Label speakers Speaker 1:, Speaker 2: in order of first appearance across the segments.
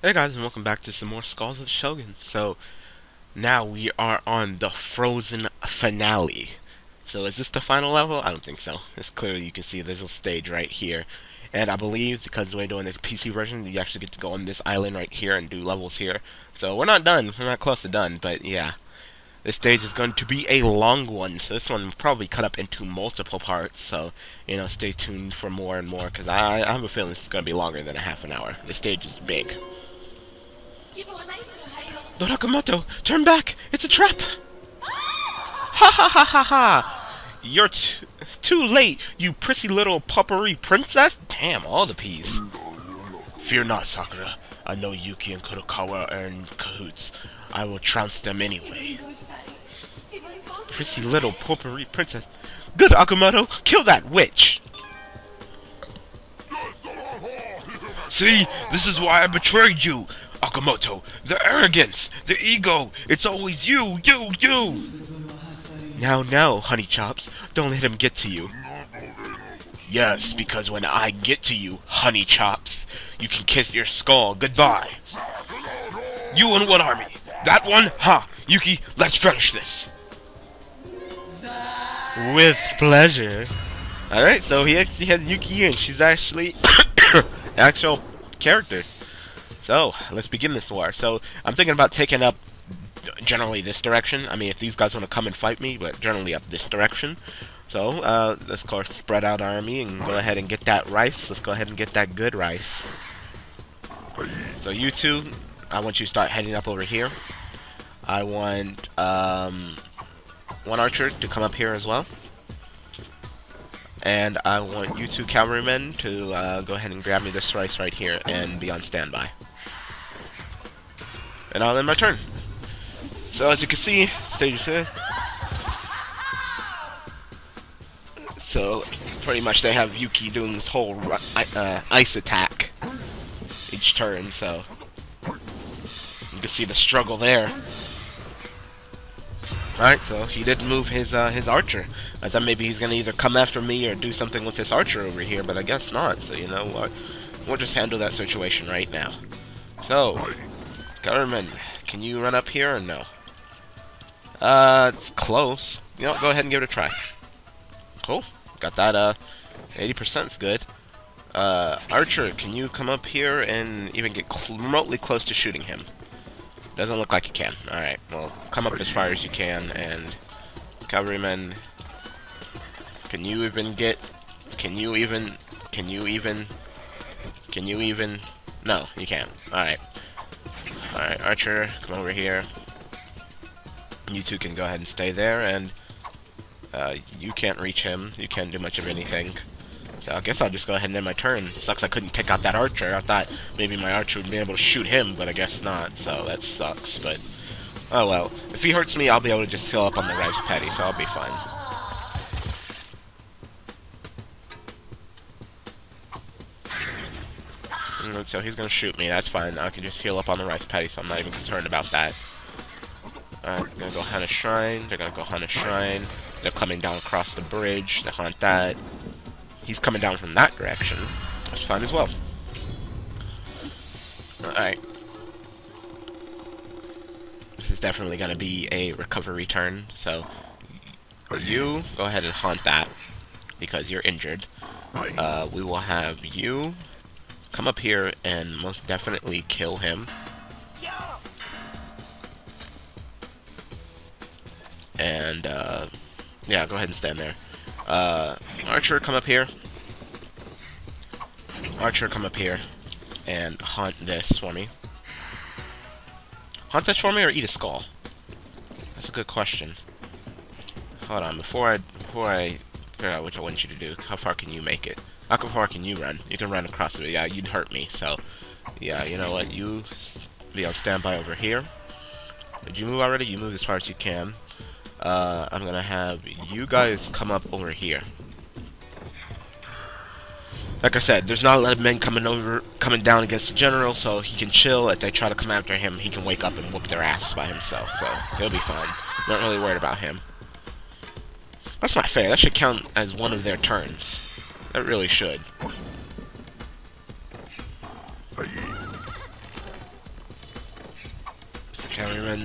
Speaker 1: Hey guys, and welcome back to some more Skulls of the Shogun. So, now we are on the Frozen finale. So, is this the final level? I don't think so. It's clearly you can see there's a stage right here. And I believe, because we're doing the PC version, you actually get to go on this island right here and do levels here. So, we're not done. We're not close to done, but yeah. This stage is going to be a long one, so this one will probably cut up into multiple parts, so, you know, stay tuned for more and more, because I, I have a feeling it's going to be longer than a half an hour. The stage is big. Dorakamoto, turn back! It's a trap! Ha ha ha ha ha! You're too late, you prissy little puppery princess! Damn, all the peas. Fear not, Sakura. I know Yuki and Kurokawa are in cahoots. I will trounce them anyway. Prissy little puppery princess. Good, Akamoto! Kill that witch! See? This is why I betrayed you! Akamoto, the arrogance, the ego, it's always you, you, you! Now, now, honey chops, don't let him get to you. Yes, because when I get to you, honey chops, you can kiss your skull goodbye. You and what army? That one? Ha! Yuki, let's finish this. With pleasure. Alright, so he actually has Yuki and she's actually actual character. So, let's begin this war. So, I'm thinking about taking up generally this direction. I mean, if these guys want to come and fight me, but generally up this direction. So, uh, let's of course spread out army and go ahead and get that rice. Let's go ahead and get that good rice. So you two, I want you to start heading up over here. I want um, one archer to come up here as well. And I want you two cavalrymen to uh, go ahead and grab me this rice right here and be on standby and I'll end my turn. So as you can see, stage two. So pretty much they have Yuki doing this whole uh, ice attack each turn. So you can see the struggle there. Alright, so he didn't move his uh, his archer. I thought maybe he's gonna either come after me or do something with this archer over here, but I guess not. So you know what? We'll just handle that situation right now. So, Government, can you run up here or no? Uh, it's close. You know, go ahead and give it a try. Cool. Got that, uh, 80% is good. Uh, Archer, can you come up here and even get cl remotely close to shooting him? Doesn't look like you can. Alright, well, come up as far as you can, and Cavalryman, can you even get, can you even, can you even, can you even, no, you can't. Alright. Alright, Archer, come over here. You two can go ahead and stay there, and uh, you can't reach him. You can't do much of anything. So I guess I'll just go ahead and end my turn. Sucks I couldn't take out that archer. I thought maybe my archer would be able to shoot him, but I guess not. So that sucks, but... Oh well. If he hurts me, I'll be able to just fill up on the rice patty, so I'll be fine. So he's gonna shoot me. That's fine. I can just heal up on the rice patty, so I'm not even concerned about that. Alright, I'm gonna go hunt a shrine. They're gonna go hunt a shrine. They're coming down across the bridge to hunt that. He's coming down from that direction. That's fine as well. Alright. This is definitely gonna be a recovery turn, so you go ahead and haunt that because you're injured. Uh, we will have you come up here and most definitely kill him. And, uh, yeah, go ahead and stand there. Uh, Archer, come up here. Archer, come up here. And hunt this for me. Hunt this for me or eat a skull? That's a good question. Hold on, before I, before I figure out which I want you to do, how far can you make it? How far can you run? You can run across it. Yeah, you'd hurt me. So, yeah, you know what? You be on standby over here. Did you move already? You move as far as you can. Uh, I'm gonna have you guys come up over here. Like I said, there's not a lot of men coming over, coming down against the general, so he can chill. If they try to come after him, he can wake up and whoop their ass by himself. So he'll be fine. Not really worried about him. That's not fair. That should count as one of their turns. That really should.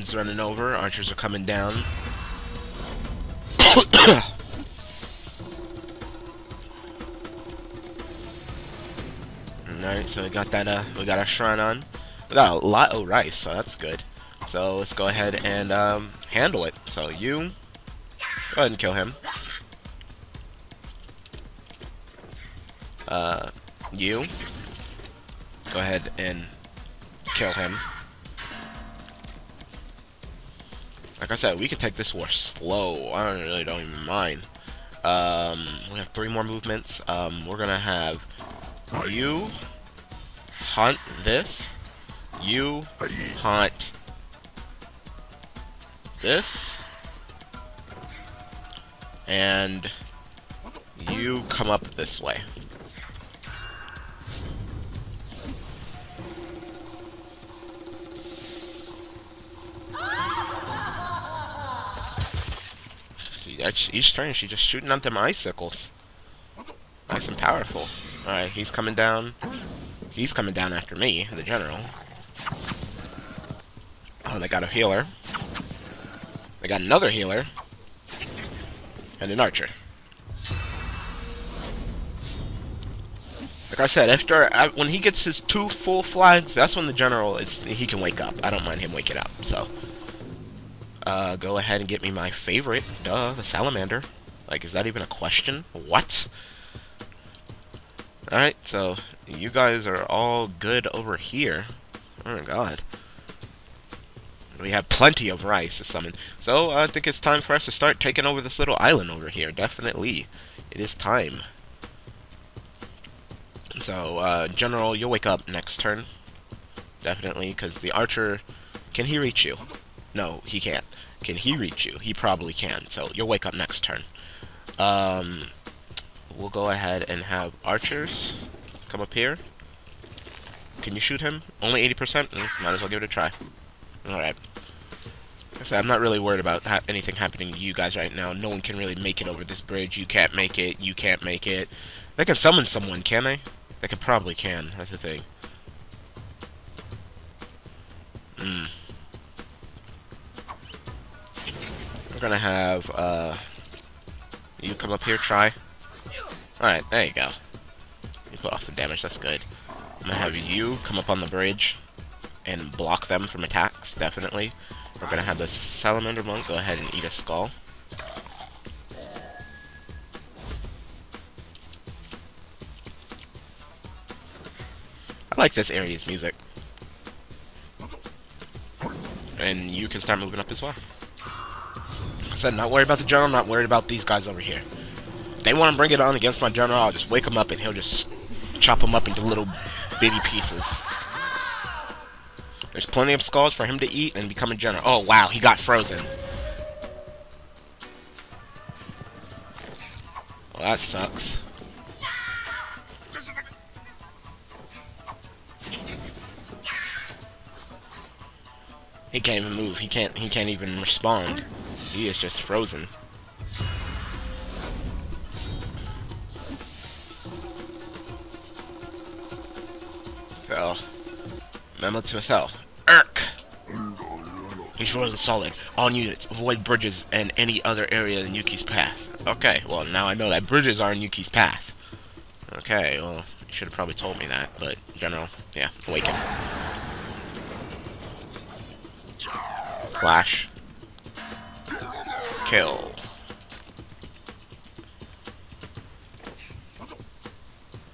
Speaker 1: Talon's running over. Archers are coming down. Alright, so we got that, uh, we got our shrine on. We got a lot of rice, so that's good. So let's go ahead and, um, handle it. So you, go ahead and kill him. Uh, you, go ahead and kill him. Like I said, we can take this war slow. I don't, really don't even mind. Um, we have three more movements. Um, we're gonna have you hunt this. You hunt this. And you come up this way. Each turn she's just shooting out them icicles. Nice and powerful. Alright, he's coming down. He's coming down after me, the general. Oh, they got a healer. They got another healer. And an archer. Like I said, after when he gets his two full flags, that's when the general is he can wake up. I don't mind him waking up. So uh, go ahead and get me my favorite. Duh, the salamander. Like, is that even a question? What? Alright, so you guys are all good over here. Oh my god. We have plenty of rice to summon. So, I think it's time for us to start taking over this little island over here. Definitely. It is time. So, uh, General, you'll wake up next turn. Definitely, because the archer... Can he reach you? No, he can't. Can he reach you? He probably can, so you'll wake up next turn. Um, we'll go ahead and have archers come up here. Can you shoot him? Only 80%? Mm, might as well give it a try. Alright. So I'm not really worried about ha anything happening to you guys right now. No one can really make it over this bridge. You can't make it. You can't make it. They can summon someone, can they? They can probably can. That's the thing. Hmm. Gonna have, uh, you come up here, try. Alright, there you go. You put off some damage, that's good. I'm gonna have you come up on the bridge and block them from attacks, definitely. We're gonna have the Salamander Monk go ahead and eat a skull. I like this area's music. And you can start moving up as well said, not worried about the general, I'm not worried about these guys over here. If they want to bring it on against my general, I'll just wake him up and he'll just chop him up into little bitty pieces. There's plenty of skulls for him to eat and become a general. Oh, wow, he got frozen. Well, that sucks. He can't even move. He can't. He can't even respond. He is just frozen. So, memo to myself. Irk! He's frozen solid. All units, avoid bridges and any other area in Yuki's path. Okay, well, now I know that bridges are in Yuki's path. Okay, well, you should have probably told me that, but, general, yeah, awaken. Flash kill.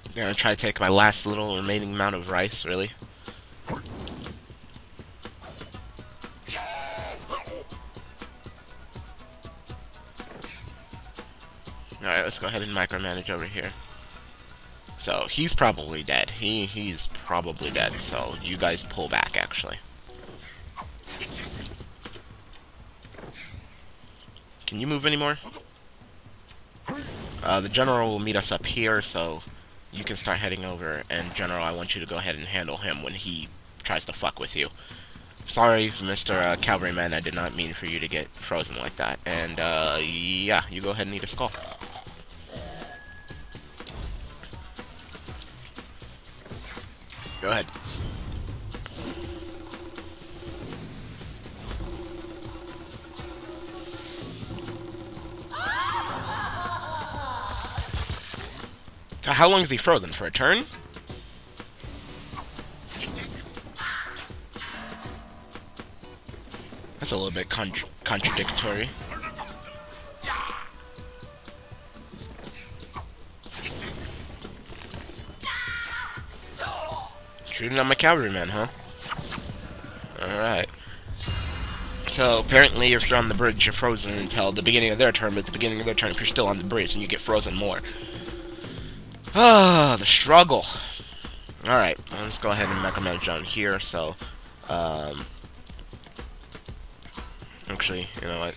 Speaker 1: I'm gonna try to take my last little remaining amount of rice, really. Alright, let's go ahead and micromanage over here. So, he's probably dead. He He's probably dead, so you guys pull back, actually. Can you move anymore? Uh, the General will meet us up here, so you can start heading over. And General, I want you to go ahead and handle him when he tries to fuck with you. Sorry, Mr. Uh, Cavalryman, I did not mean for you to get frozen like that. And, uh, yeah, you go ahead and eat a skull. Go ahead. Uh, how long is he frozen? For a turn? That's a little bit contra contradictory. Shooting on my cavalryman, huh? Alright. So, apparently if you're on the bridge, you're frozen until the beginning of their turn, but at the beginning of their turn, if you're still on the bridge, and you get frozen more. Ah, the struggle. Alright, let's go ahead and micromanage on here, so, um... Actually, you know what?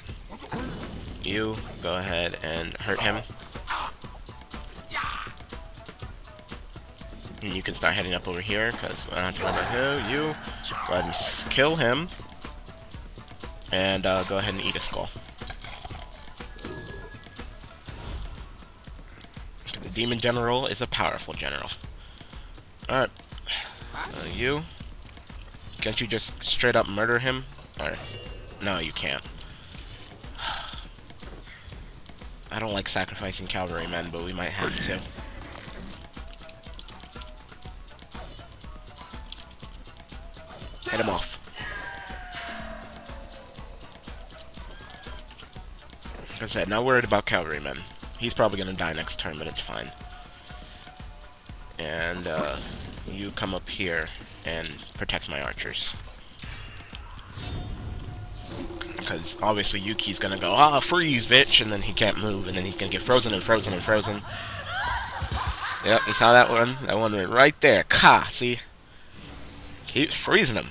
Speaker 1: You, go ahead and hurt him. And you can start heading up over here, because I don't have to worry about who. You, go ahead and kill him. And uh, go ahead and eat a skull. Demon General is a powerful general. Alright. Uh, you. Can't you just straight up murder him? Or, no, you can't. I don't like sacrificing cavalrymen, but we might have to. Hit him off. Like I said, not worried about cavalrymen. He's probably gonna die next turn, but it's fine. And, uh, you come up here and protect my archers. Because obviously Yuki's gonna go, ah, freeze, bitch, and then he can't move, and then he's gonna get frozen and frozen and frozen. Yep, you saw that one? That one went right there. Ka, see? Keeps freezing him.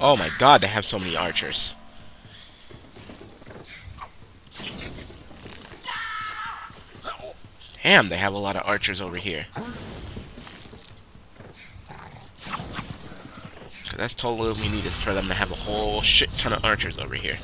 Speaker 1: Oh my god, they have so many archers. Damn, they have a lot of archers over here. That's totally what we need is for them to have a whole shit ton of archers over here.